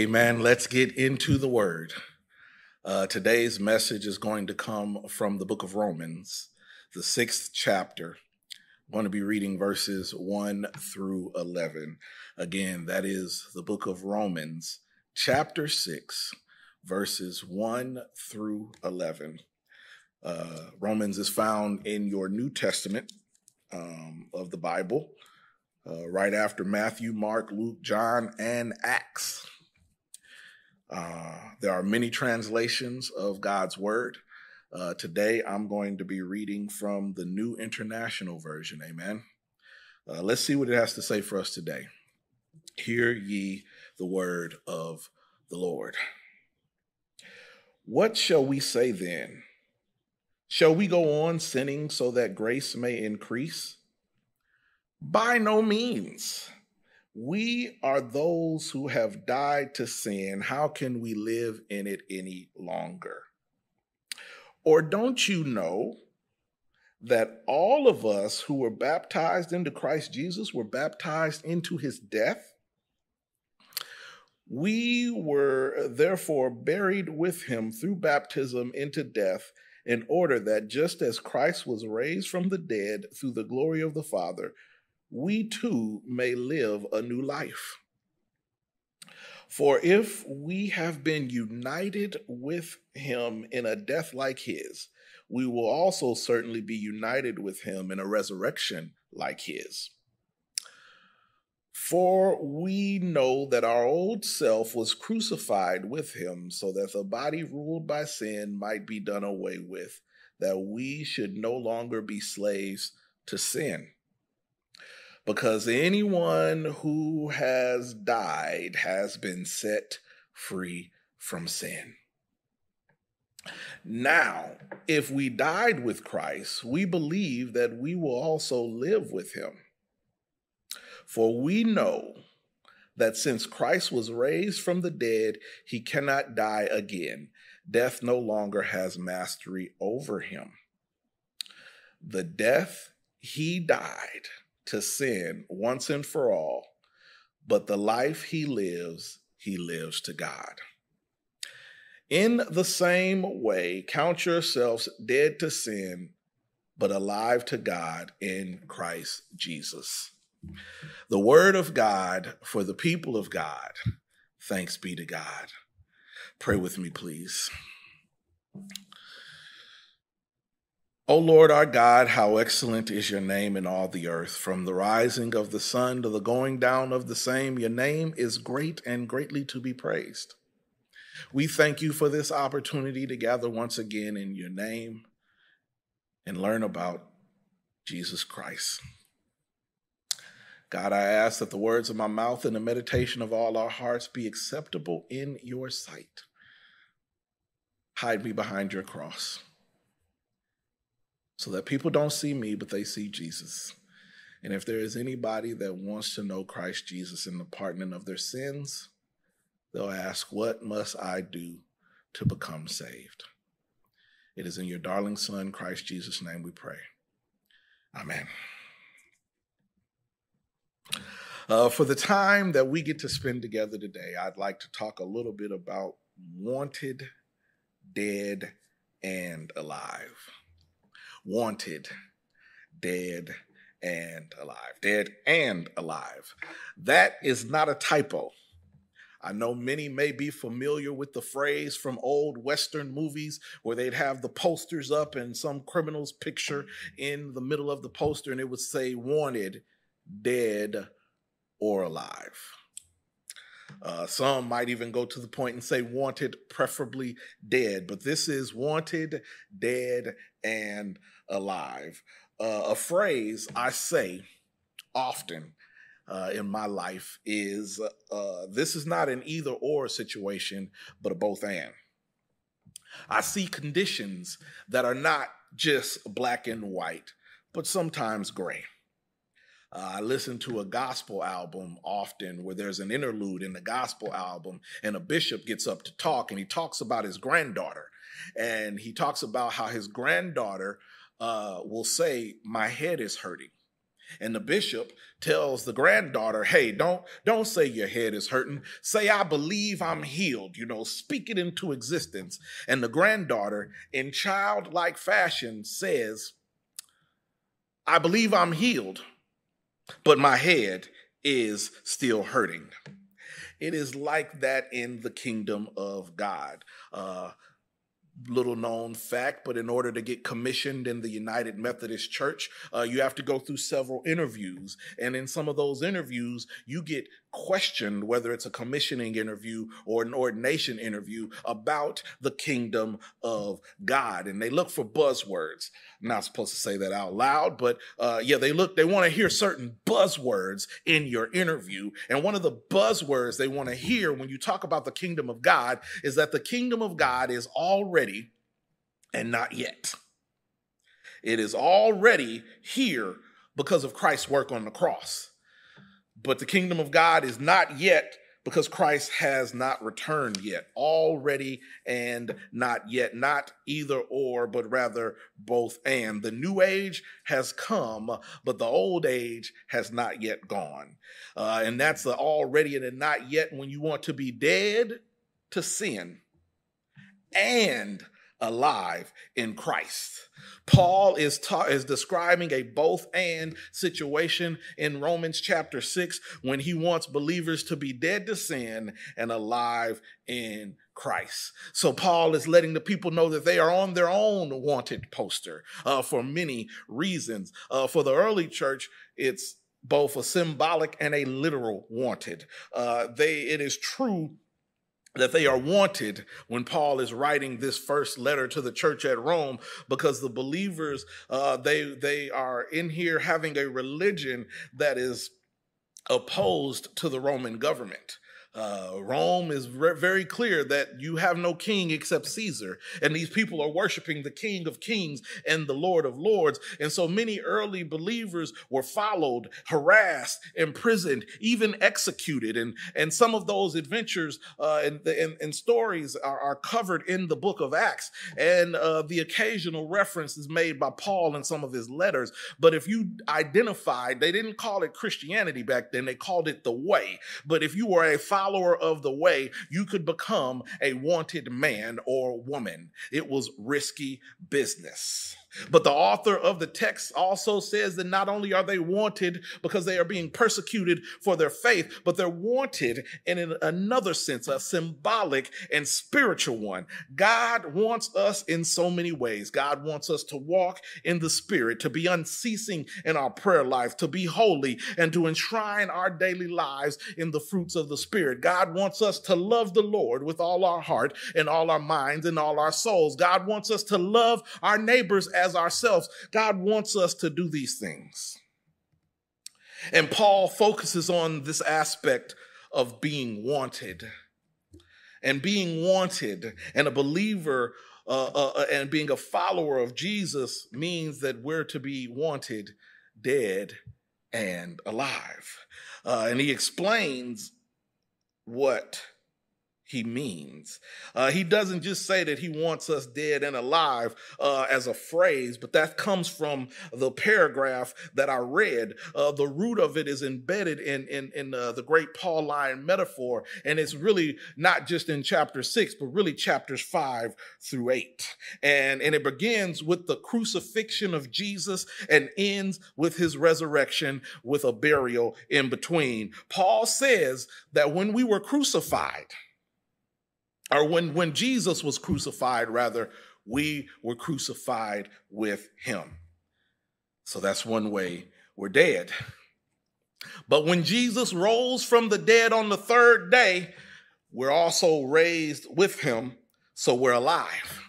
Amen. Let's get into the word. Uh, today's message is going to come from the book of Romans, the sixth chapter. I'm going to be reading verses 1 through 11. Again, that is the book of Romans, chapter 6, verses 1 through 11. Uh, Romans is found in your New Testament um, of the Bible, uh, right after Matthew, Mark, Luke, John, and Acts. Uh, there are many translations of God's Word. Uh, today, I'm going to be reading from the New International Version. Amen. Uh, let's see what it has to say for us today. Hear ye the word of the Lord. What shall we say then? Shall we go on sinning so that grace may increase? By no means. We are those who have died to sin. How can we live in it any longer? Or don't you know that all of us who were baptized into Christ Jesus were baptized into his death? We were therefore buried with him through baptism into death, in order that just as Christ was raised from the dead through the glory of the Father, we too may live a new life. For if we have been united with him in a death like his, we will also certainly be united with him in a resurrection like his. For we know that our old self was crucified with him so that the body ruled by sin might be done away with, that we should no longer be slaves to sin because anyone who has died has been set free from sin. Now, if we died with Christ, we believe that we will also live with him. For we know that since Christ was raised from the dead, he cannot die again. Death no longer has mastery over him. The death he died to sin once and for all, but the life he lives, he lives to God. In the same way, count yourselves dead to sin, but alive to God in Christ Jesus. The word of God for the people of God. Thanks be to God. Pray with me, please. O Lord our God, how excellent is your name in all the earth. From the rising of the sun to the going down of the same, your name is great and greatly to be praised. We thank you for this opportunity to gather once again in your name and learn about Jesus Christ. God, I ask that the words of my mouth and the meditation of all our hearts be acceptable in your sight. Hide me behind your cross so that people don't see me, but they see Jesus. And if there is anybody that wants to know Christ Jesus and the pardoning of their sins, they'll ask, What must I do to become saved? It is in your darling Son, Christ Jesus' name, we pray. Amen. Uh, for the time that we get to spend together today, I'd like to talk a little bit about wanted, dead, and alive wanted, dead, and alive. Dead and alive. That is not a typo. I know many may be familiar with the phrase from old Western movies where they'd have the posters up and some criminal's picture in the middle of the poster and it would say wanted, dead, or alive. Uh, some might even go to the point and say wanted, preferably dead, but this is wanted, dead, and alive. Uh, a phrase I say often uh, in my life is uh, this is not an either or situation, but a both and. I see conditions that are not just black and white, but sometimes gray. Uh, I listen to a gospel album often where there's an interlude in the gospel album, and a bishop gets up to talk, and he talks about his granddaughter. And he talks about how his granddaughter uh, will say, My head is hurting. And the bishop tells the granddaughter, "Hey, don't don't say your head is hurting. Say I believe I'm healed. You know, speak it into existence." And the granddaughter, in childlike fashion, says, "I believe I'm healed, but my head is still hurting." It is like that in the kingdom of God. Uh, little known fact, but in order to get commissioned in the United Methodist Church, uh, you have to go through several interviews. And in some of those interviews, you get questioned, whether it's a commissioning interview or an ordination interview, about the kingdom of God. And they look for buzzwords. I'm not supposed to say that out loud, but uh, yeah, they look, they want to hear certain buzzwords in your interview. And one of the buzzwords they want to hear when you talk about the kingdom of God is that the kingdom of God is already and not yet. It is already here because of Christ's work on the cross. But the kingdom of God is not yet because Christ has not returned yet, already and not yet, not either or, but rather both and. The new age has come, but the old age has not yet gone. Uh, and that's the already and the not yet when you want to be dead to sin and alive in Christ. Paul is ta- is describing a both and situation in Romans chapter 6 when he wants believers to be dead to sin and alive in Christ. So Paul is letting the people know that they are on their own wanted poster uh, for many reasons. Uh, for the early church, it's both a symbolic and a literal wanted. Uh, they it is true that they are wanted when Paul is writing this first letter to the church at Rome, because the believers uh, they they are in here having a religion that is opposed to the Roman government. Uh, Rome is re- very clear that you have no king except Caesar, and these people are worshiping the King of Kings and the Lord of Lords. And so many early believers were followed, harassed, imprisoned, even executed. And, and some of those adventures uh, and, and, and, stories are, are, covered in the book of Acts. And uh, the occasional reference is made by Paul in some of his letters. But if you identified, they didn't call it Christianity back then, they called it the way. But if you were a follower of the way, you could become a wanted man or woman. It was risky business. But the author of the text also says that not only are they wanted because they are being persecuted for their faith, but they're wanted in another sense, a symbolic and spiritual one. God wants us in so many ways. God wants us to walk in the spirit, to be unceasing in our prayer life, to be holy, and to enshrine our daily lives in the fruits of the spirit. God wants us to love the Lord with all our heart and all our minds and all our souls. God wants us to love our neighbors as ourselves. God wants us to do these things. And Paul focuses on this aspect of being wanted. And being wanted and a believer uh, uh, uh, and being a follower of Jesus means that we're to be wanted dead and alive. Uh, and he explains what he means. Uh, he doesn't just say that he wants us dead and alive uh, as a phrase, but that comes from the paragraph that I read. Uh, the root of it is embedded in in, in uh, the great Pauline metaphor, and it's really not just in chapter six, but really chapters five through eight. And and it begins with the crucifixion of Jesus and ends with his resurrection with a burial in between. Paul says that when we were crucified or when, when Jesus was crucified, rather, we were crucified with him. So that's one way we're dead. But when Jesus rose from the dead on the third day, we're also raised with him, so we're alive.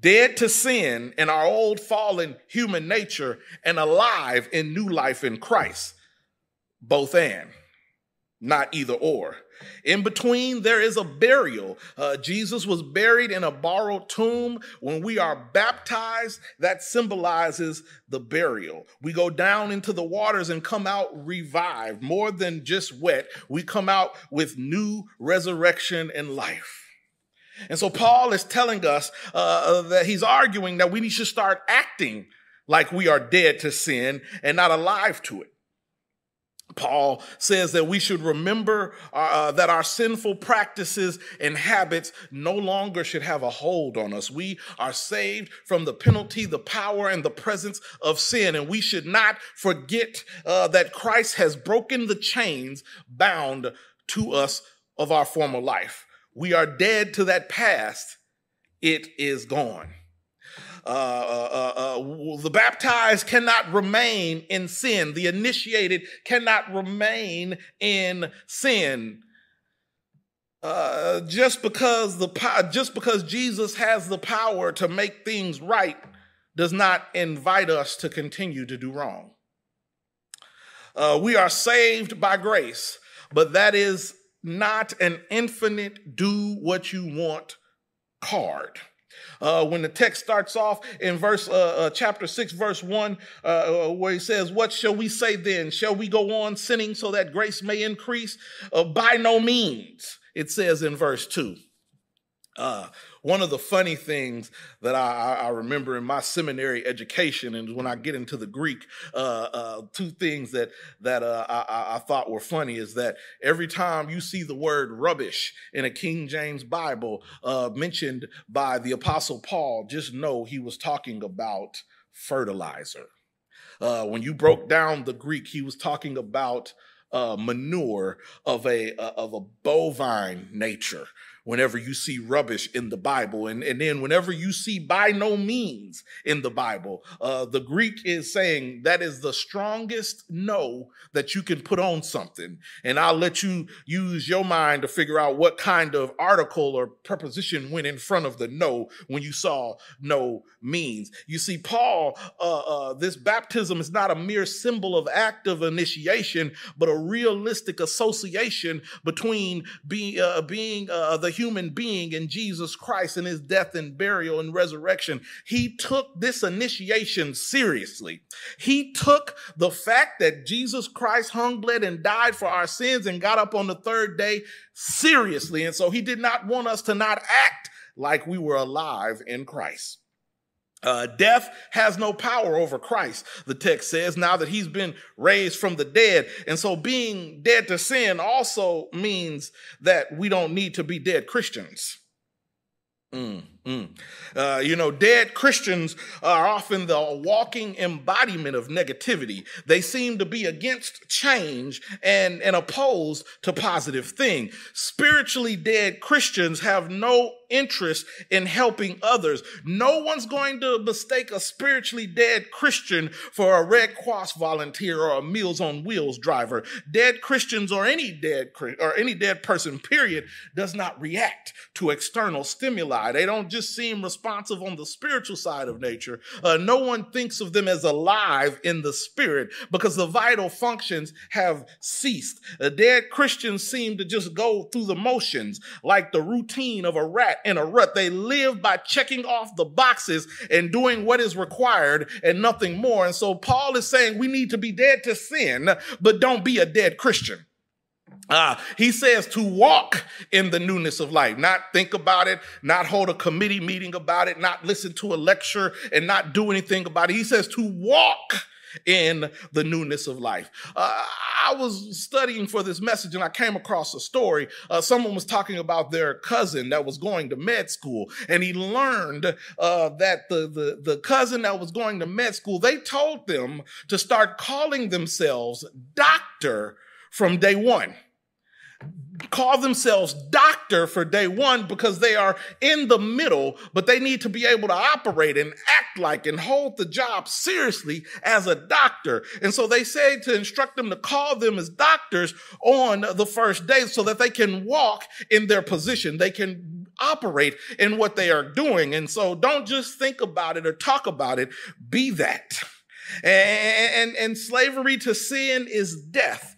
Dead to sin and our old fallen human nature, and alive in new life in Christ. Both and, not either or. In between, there is a burial. Uh, Jesus was buried in a borrowed tomb. When we are baptized, that symbolizes the burial. We go down into the waters and come out revived, more than just wet. We come out with new resurrection and life. And so Paul is telling us uh, that he's arguing that we need to start acting like we are dead to sin and not alive to it. Paul says that we should remember uh, uh, that our sinful practices and habits no longer should have a hold on us. We are saved from the penalty, the power, and the presence of sin. And we should not forget uh, that Christ has broken the chains bound to us of our former life. We are dead to that past. It is gone. Uh, uh, uh, the baptized cannot remain in sin. The initiated cannot remain in sin. Just because the just because Jesus has the power to make things right does not invite us to continue to do wrong. We are saved by grace, but that is not an infinite do what you want card. Uh, when the text starts off in verse uh, uh, chapter 6 verse 1 uh, uh, where he says what shall we say then? Shall we go on sinning so that grace may increase? By no means it says in verse 2 one of the funny things that I, I, remember in my seminary education, and when I get into the Greek, uh, uh, two things that that uh, I, I, thought were funny is that every time you see the word rubbish in a King James Bible uh, mentioned by the Apostle Paul, just know he was talking about fertilizer. Uh, when you broke down the Greek, he was talking about uh, manure of a uh, of a bovine nature whenever you see rubbish in the Bible. And, and then whenever you see by no means in the Bible, uh, the Greek is saying that is the strongest no that you can put on something. And I'll let you use your mind to figure out what kind of article or preposition went in front of the no when you saw no means. You see, Paul, uh, uh, this baptism is not a mere symbol of active initiation, but a realistic association between be, uh, being uh, the human being in Jesus Christ and his death and burial and resurrection. He took this initiation seriously. He took the fact that Jesus Christ hung, bled, and died for our sins and got up on the third day seriously. And so he did not want us to not act like we were alive in Christ. Uh, death has no power over Christ, the text says, now that he's been raised from the dead. And so being dead to sin also means that we don't need to be dead Christians. Mm, mm. Uh, you know, dead Christians are often the walking embodiment of negativity. They seem to be against change and, and opposed to positive thing. Spiritually dead Christians have no interest in helping others. No one's going to mistake a spiritually dead Christian for a Red Cross volunteer or a Meals on Wheels driver. Dead Christians or any dead or any dead person, period, does not react to external stimuli. They don't just seem responsive on the spiritual side of nature. Uh, no one thinks of them as alive in the spirit because the vital functions have ceased. Uh, dead Christians seem to just go through the motions like the routine of a rat in a rut. They live by checking off the boxes and doing what is required and nothing more. And so Paul is saying we need to be dead to sin, but don't be a dead Christian. Uh, he says to walk in the newness of life, not think about it, not hold a committee meeting about it, not listen to a lecture and not do anything about it. He says to walk in the newness of life. Uh, I was studying for this message and I came across a story. Uh, someone was talking about their cousin that was going to med school, and he learned uh, that the, the, the cousin that was going to med school, they told them to start calling themselves doctor from day one call themselves doctor for day one because they are in the middle, but they need to be able to operate and act like and hold the job seriously as a doctor. And so they say to instruct them to call them as doctors on the first day so that they can walk in their position. They can operate in what they are doing. And so don't just think about it or talk about it, be that. And, and, and slavery to sin is death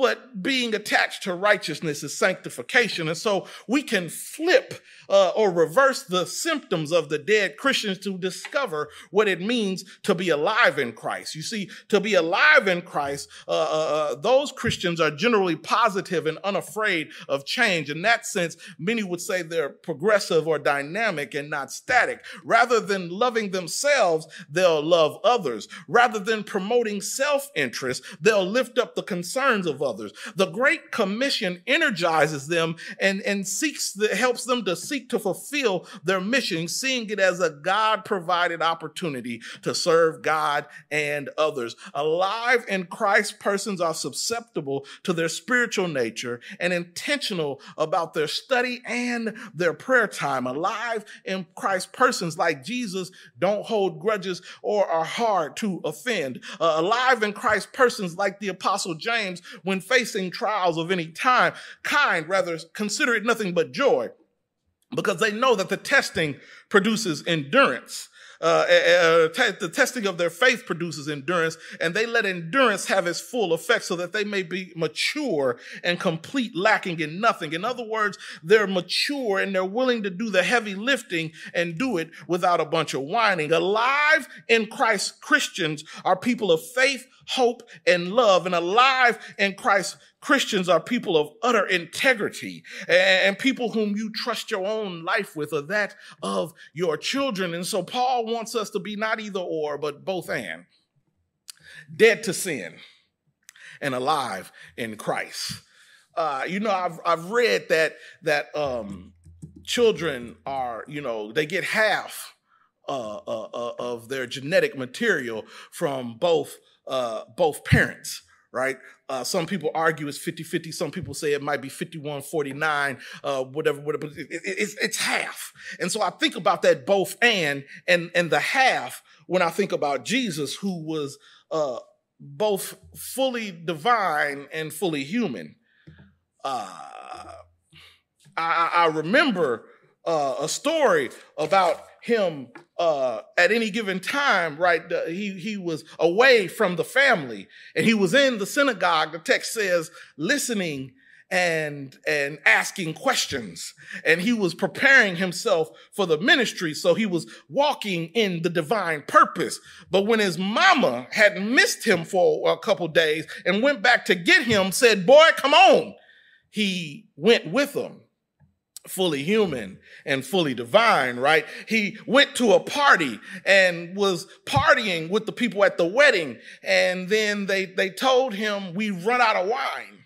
but being attached to righteousness is sanctification. And so we can flip uh, or reverse the symptoms of the dead Christians to discover what it means to be alive in Christ. You see, to be alive in Christ, uh, uh, uh, those Christians are generally positive and unafraid of change. In that sense, many would say they're progressive or dynamic and not static. Rather than loving themselves, they'll love others. Rather than promoting self interest, they'll lift up the concerns of others. The Great Commission energizes them and, and seeks the, helps them to seek to fulfill their mission, seeing it as a God provided opportunity to serve God and others. Alive in Christ, persons are susceptible to their spiritual nature and intentional about their study and their prayer time. Alive in Christ, persons like Jesus don't hold grudges or are hard to offend. Uh, alive in Christ, persons like the Apostle James, when facing trials of any time, kind, rather consider it nothing but joy because they know that the testing produces endurance. Uh, uh, uh the testing of their faith produces endurance, and they let endurance have its full effect so that they may be mature and complete, lacking in nothing. In other words, they're mature and they're willing to do the heavy lifting and do it without a bunch of whining. Alive in Christ Christians are people of faith, hope, and love, and alive in Christ Christians are people of utter integrity and people whom you trust your own life with or that of your children. And so Paul wants us to be not either or, but both and. Dead to sin and alive in Christ. Uh, you know, I've I've read that that um, children are, you know, they get half uh, uh, uh of their genetic material from both uh, both parents right? Uh, some people argue it's 50 50. Some people say it might be 51 49, uh, whatever, whatever. It, it, it's, it's half. And so I think about that both and, and, and the half when I think about Jesus, who was uh, both fully divine and fully human. Uh, I, I remember uh, a story about him uh, at any given time, right? he, he was away from the family and he was in the synagogue. The text says, listening and and asking questions and he was preparing himself for the ministry so he was walking in the divine purpose but when his mama had missed him for a couple days and went back to get him said boy come on he went with them fully human and fully divine, right? He went to a party and was partying with the people at the wedding. And then they, they told him, we run out of wine.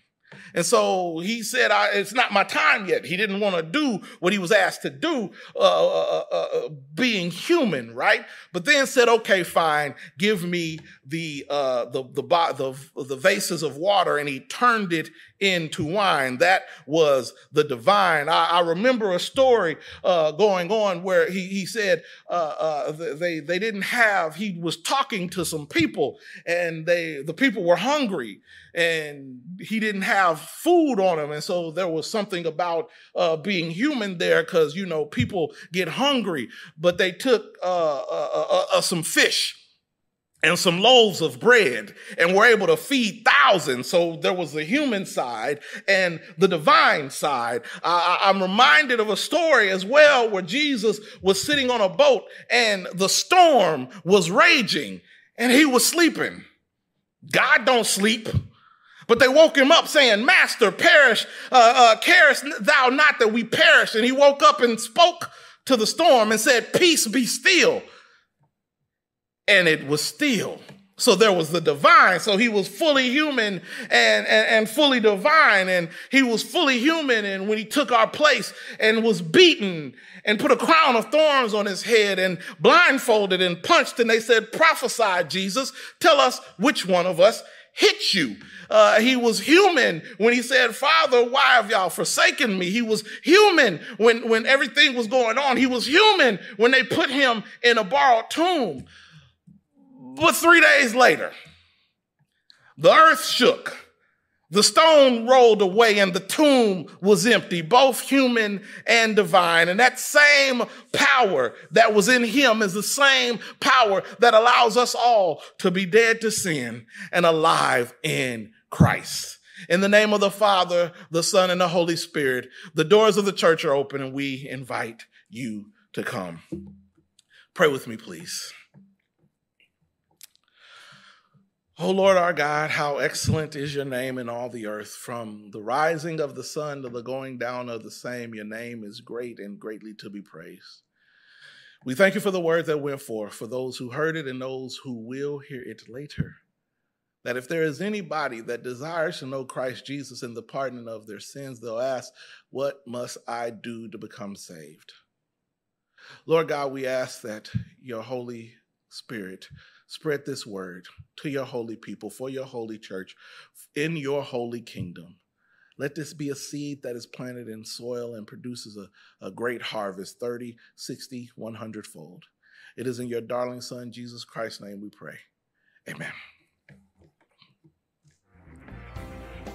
And so he said, it's not my time yet. He didn't want to do what he was asked to do, uh uh, uh, uh, being human, right? But then said, okay, fine, give me the, uh, the, the, the, the vases of water. And he turned it into wine. That was the divine. I, I remember a story uh, going on where he, he said uh, uh, they, they didn't have, he was talking to some people and they, the people were hungry and he didn't have food on him. And so there was something about uh, being human there because, you know, people get hungry, but they took uh, uh, some fish and some loaves of bread and were able to feed thousands. So there was the human side and the divine side. I'm reminded of a story as well where Jesus was sitting on a boat and the storm was raging and he was sleeping. God don't sleep. But they woke him up saying, Master, perish, uh, uh, carest thou not that we perish. And he woke up and spoke to the storm and said, Peace be still and it was still. So there was the divine. So he was fully human and, and, and, fully divine. And he was fully human. And when he took our place and was beaten and put a crown of thorns on his head and blindfolded and punched, and they said, prophesy, Jesus, tell us which one of us hit you. Uh, he was human when he said, Father, why have y'all forsaken me? He was human when, when everything was going on. He was human when they put him in a borrowed tomb. But three days later, the earth shook. The stone rolled away and the tomb was empty, both human and divine. And that same power that was in him is the same power that allows us all to be dead to sin and alive in Christ. In the name of the Father, the Son, and the Holy Spirit, the doors of the church are open and we invite you to come. Pray with me, please. O Lord our God, how excellent is your name in all the earth. From the rising of the sun to the going down of the same, your name is great and greatly to be praised. We thank you for the word that went forth, for those who heard it and those who will hear it later that if there is anybody that desires to know Christ Jesus and the pardon of their sins, they'll ask, What must I do to become saved? Lord God, we ask that your Holy Spirit spread this word to your holy people, for your holy church, in your holy kingdom. Let this be a seed that is planted in soil and produces a, a great harvest 30, 60, 100 fold. It is in your darling Son, Jesus Christ's name, we pray. Amen.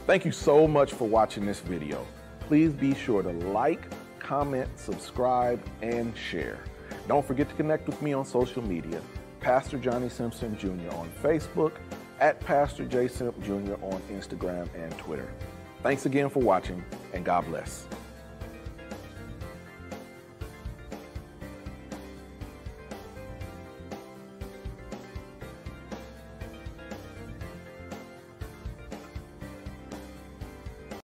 Thank you so much for watching this video. Please be sure to like, comment, subscribe, and share. Don't forget to connect with me on social media, Pastor Johnnie Simpson Jr. on Facebook, at Pastor J. Simp Jr. on Instagram and Twitter. Thanks again for watching, and God bless.